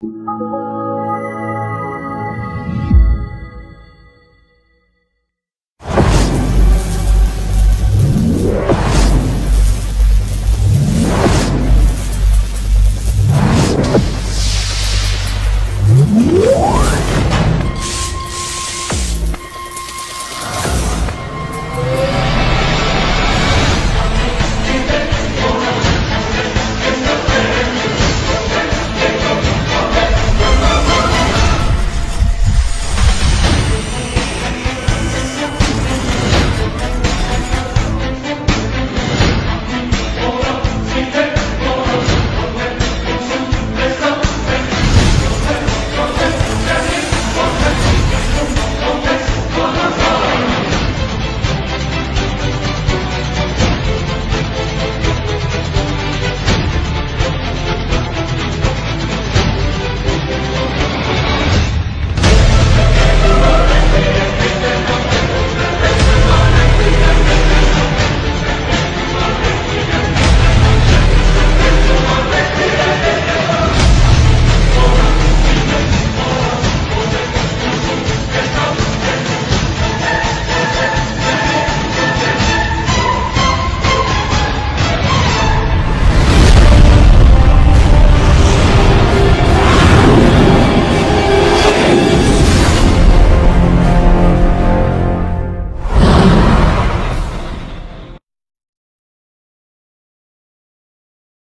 Música